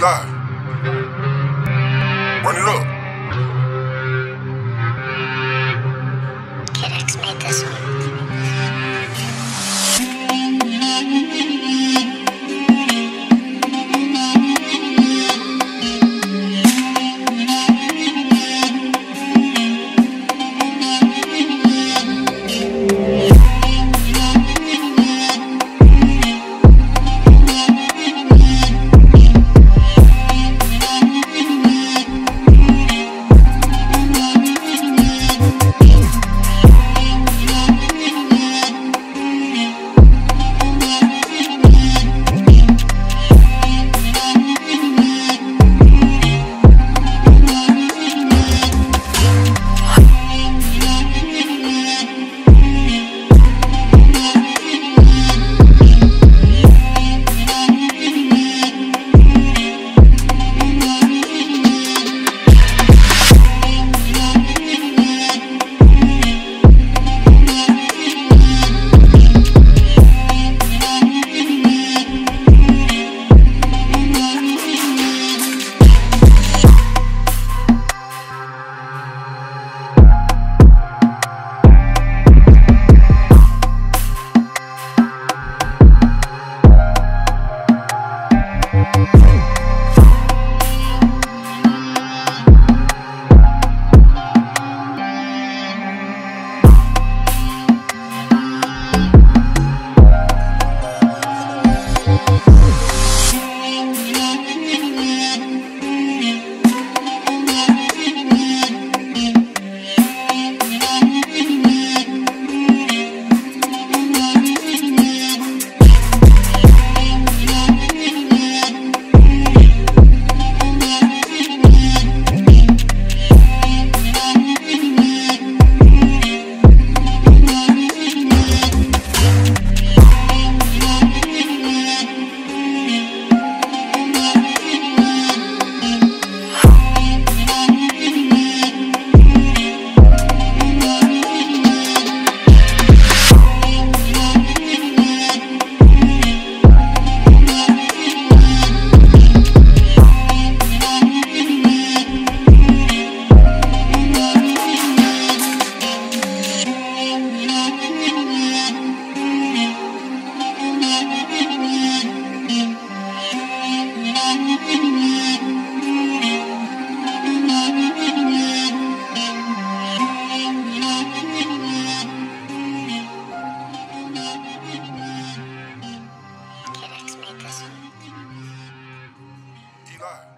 Eli. Kid